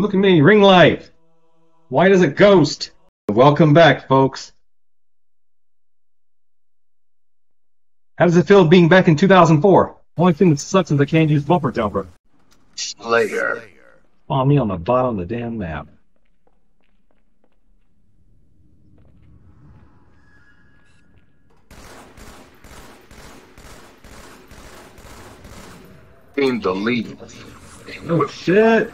look at me, ring light. White as a ghost. Welcome back, folks. How does it feel being back in 2004? Only thing that sucks is I can't use bumper jumper. Slayer. Spawn me on the bottom of the damn map. Team delete. Oh shit!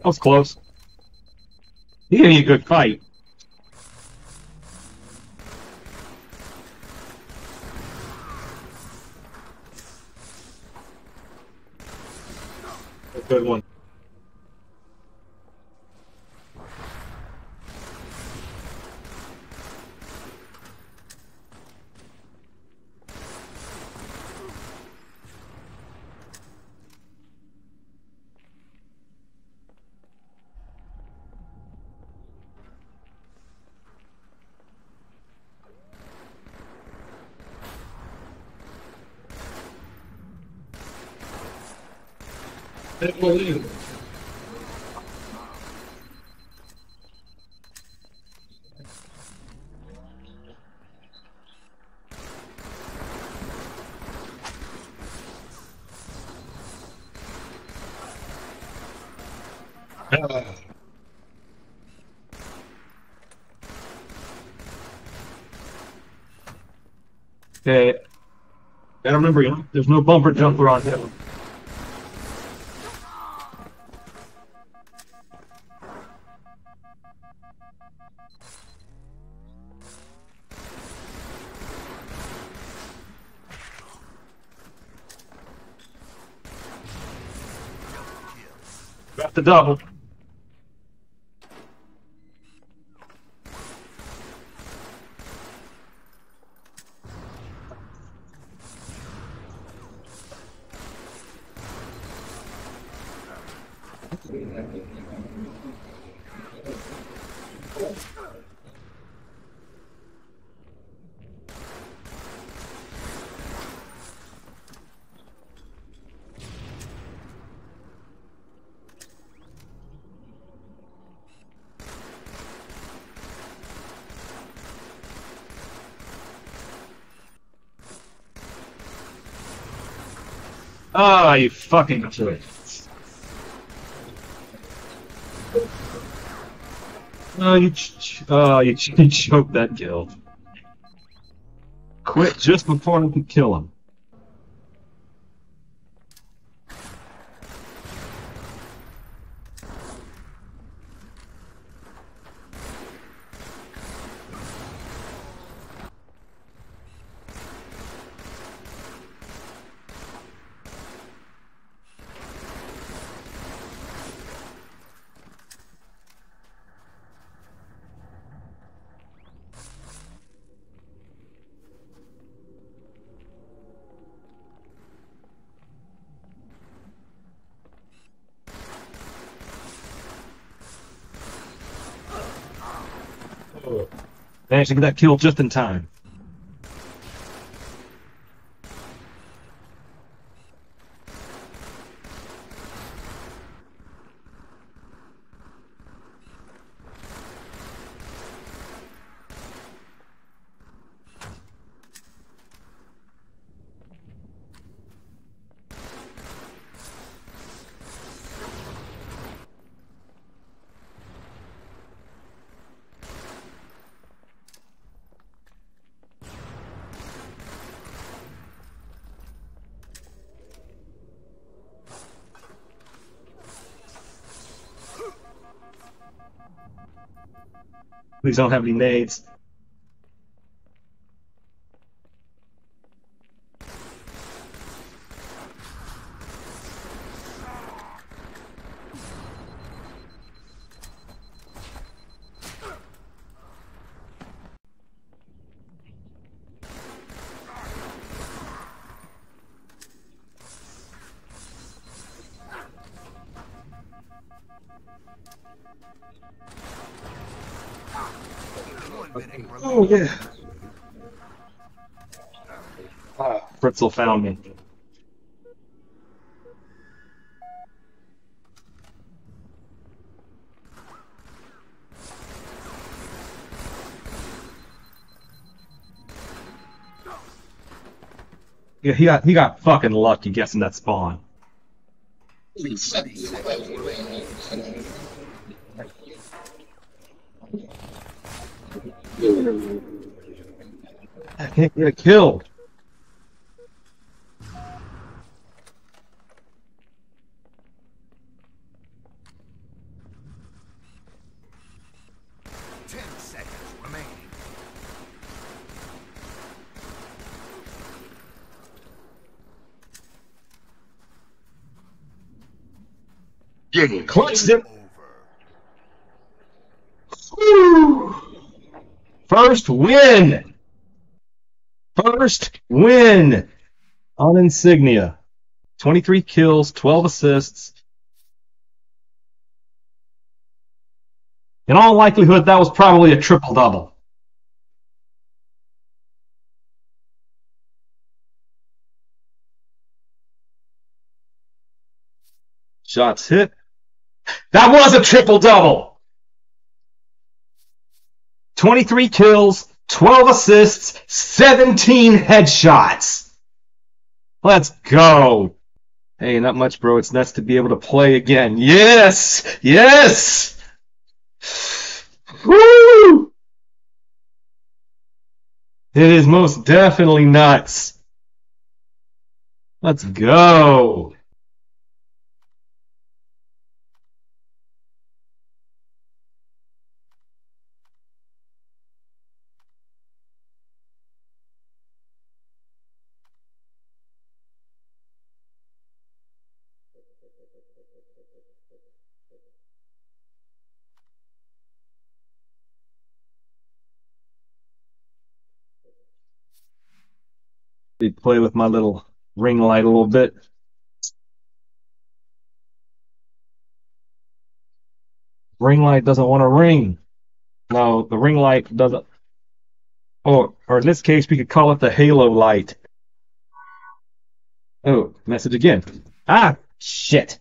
That was close. He gave me a good fight. A good one. Okay. Gotta remember, there's no bumper jumper on him. Got the double. Ah, you fucking twit. Oh, you, ch- oh, you, ch- you choked that kill. Quit just before I could kill him. Managed to get that kill just in time. Please don't have any nades. Oh yeah. Ah, Fritzl found me. Yeah, he got he got fucking lucky guessing that spawn. I can't get killed. Ten seconds remaining. Game Clutched it. Over. First win. First win on Insignia. 23 kills, 12 assists. In all likelihood, that was probably a triple double. Shots hit. That was a triple double. 23 kills, 12 assists, 17 headshots. Let's go. Hey, not much, bro. It's nuts to be able to play again. Yes! Yes! Woo! It is most definitely nuts. Let's go. They play with my little ring light a little bit. Ring light doesn't want to ring. No, the ring light doesn't. Or, or in this case, we could call it the halo light. Oh, message again. Ah, shit.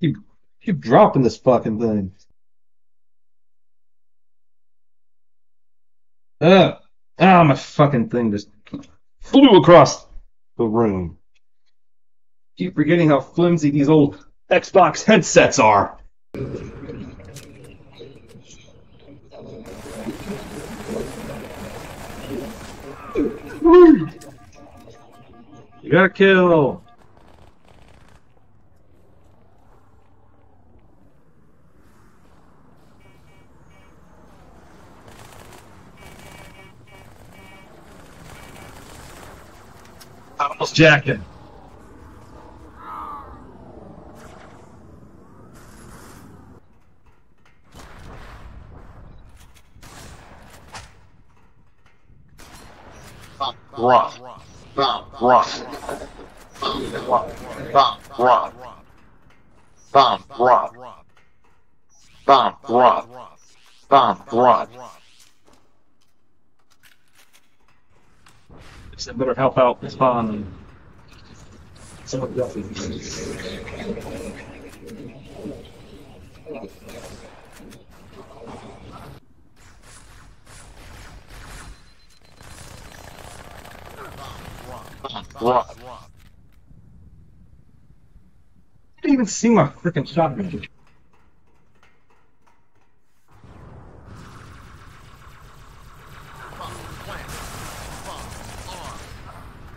Keep, keep dropping this fucking thing. Ugh. Ah, my fucking thing just flew across the room. Keep forgetting how flimsy these old Xbox headsets are. You got a kill. Almost jacket. rough, rough, rough, rough, rough, bomb, rough, bomb, rough, bomb, rough. I better help out spawn. Someone else. Rough. I didn't even see my freaking shotgun.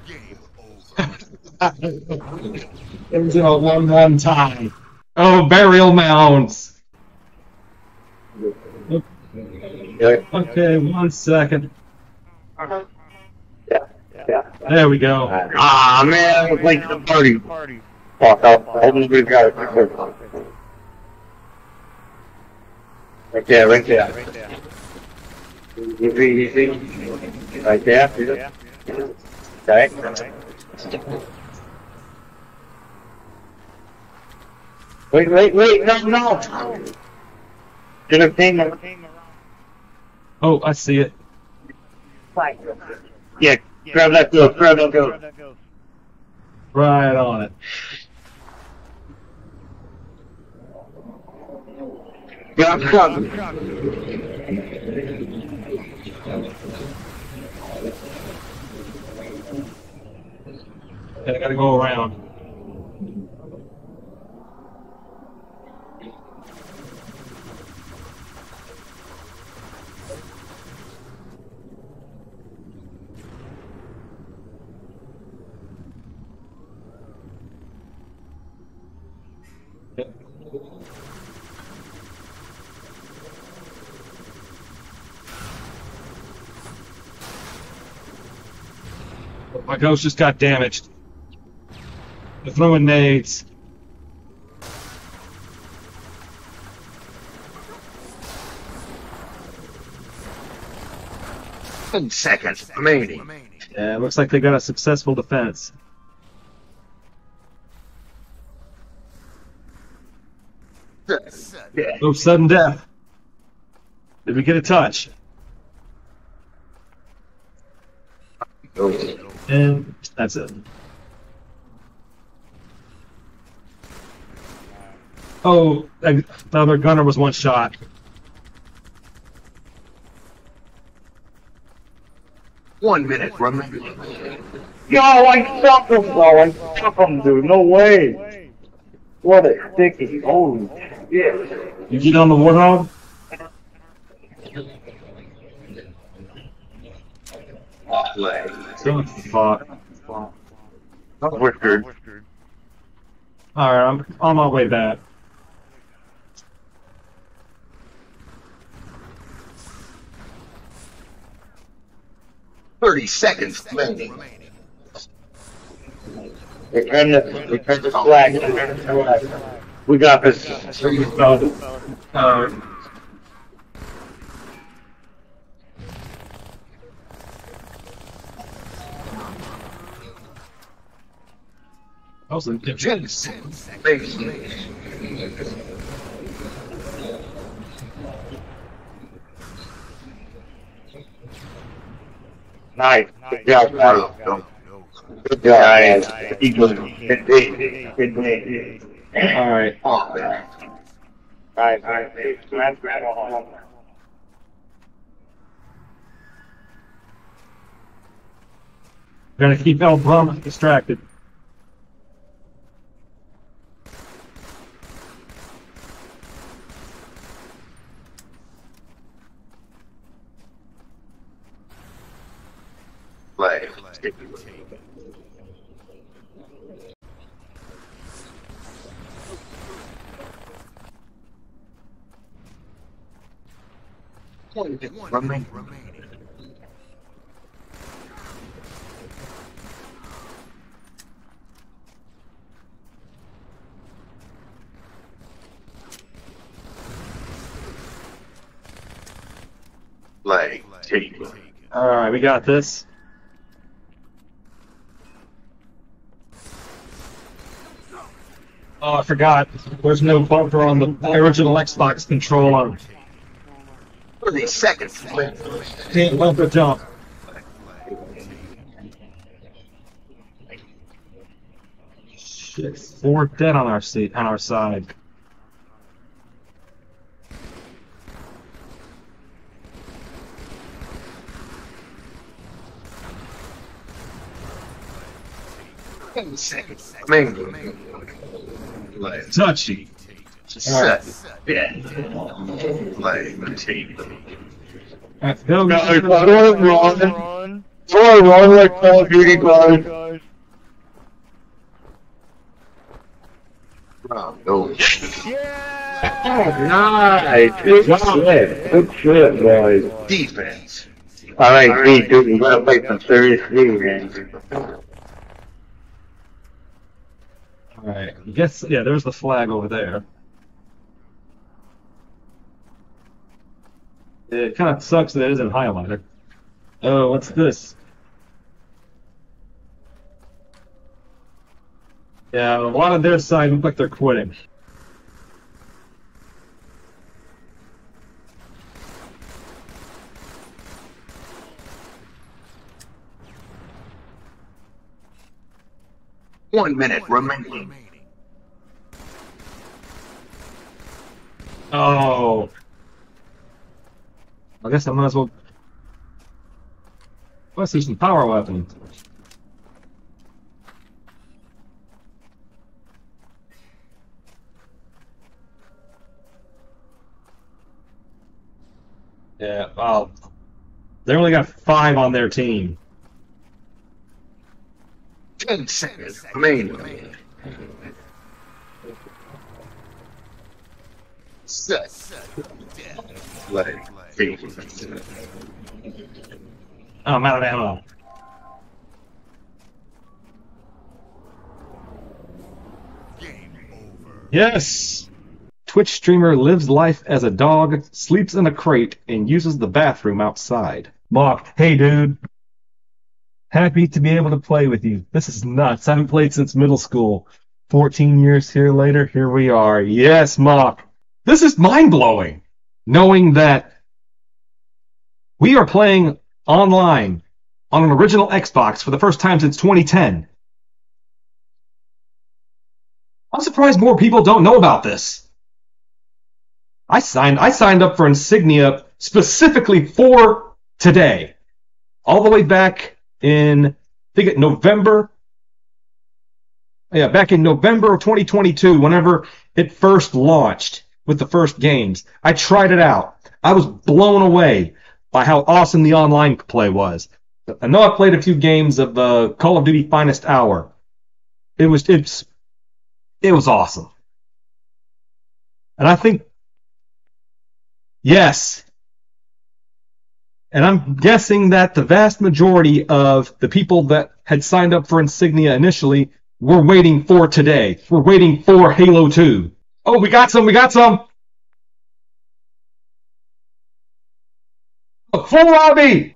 Game over. It was in a one one time. Oh, burial mounds. Okay, one second. Yeah, yeah. There we go. Ah man, I was late to the party. Fuck, I'll, I'll just leave out. Right there, right there. Easy, easy. Right there. Okay. Wait, wait, wait, no, no. Gonna ping him. Oh, I see it. Yeah, grab that ghost, grab that ghost. Right on it. Yeah, I'm coming. I gotta go around. Ghost just got damaged. They're throwing nades. Ten seconds remaining. Yeah, it looks like they got a successful defense. Seven. Oh, sudden death. Did we get a touch? Oh, And that's it. Oh, the other gunner was one shot. One minute remaining. Yo, I stuck him, bro. I stuck him, dude. No way. What a sticky. Holy shit. You get on the warthog? Play. Oh, fuck. Whiskered. Alright, I'm on my way back. Thirty seconds remaining. Remaining. Return the, return the flag. Return the flag. We got this. Uh, I was in Ten seconds remaining. Nice. Good job, guys. Good job, guys. Eagles. Good day. Good day. Alright. Offense. Right, right. Smash, smash, smash. Gotta keep El Brahma distracted. Play. One minute One remaining. Play. Taken. Taken. Alright, we got this. Oh, I forgot. There's no bumper on the original Xbox controller. Thirty seconds remaining. Can't bumper jump. Shit, four dead on our seat on our side. Seconds Touchy. Yeah. Go. Guys, I don't run. Throw a run like Call of Duty, guys. Bravo. Nice. Good shit. Good shit, boys. Defense. All right, B, dude, we gotta play some serious D. Alright, I guess, yeah, there's the flag over there. It kind of sucks that it isn't highlighted. Oh, what's this? Yeah, a lot on their side look like they're quitting. One minute remaining. Oh. I guess I might as well. Let's see some power weapons. Yeah, well, they only got five on their team. Ten seconds remaining. Set. Play. Oh, I'm out of ammo. Game over. Yes! Twitch streamer lives life as a dog, sleeps in a crate, and uses the bathroom outside. Mock, hey dude. Happy to be able to play with you. This is nuts. I haven't played since middle school. 14 years here later, here we are. Yes, Mock. This is mind blowing. Knowing that we are playing online on an original Xbox for the first time since 2010. I'm surprised more people don't know about this. I signed I signed up for Insignia specifically for today. All the way back in I think it November. Yeah, back in November of 2022, whenever it first launched with the first games. I tried it out. I was blown away by how awesome the online play was. I know I played a few games of uh, Call of Duty Finest Hour. It was it's it was awesome. And I think yes. And I'm guessing that the vast majority of the people that had signed up for Insignia initially were waiting for today. We're waiting for Halo 2. Oh, we got some, we got some. A full lobby.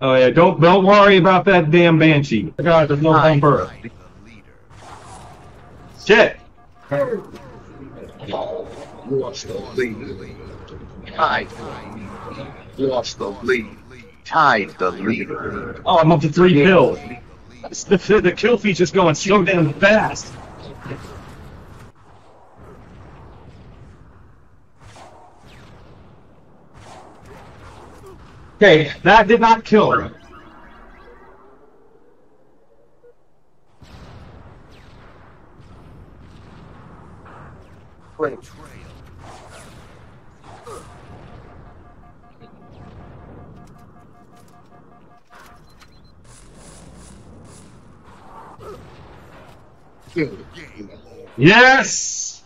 Oh yeah, don't don't worry about that damn banshee. God, there's no home birth. Find the leader. Shit. Lost the lead. Tied. Lost the lead. Tied the leader. Oh, I'm up to three kills. The, the kill feature's going so damn fast. Okay, that did not kill her. Wait. Game Game over. Yes!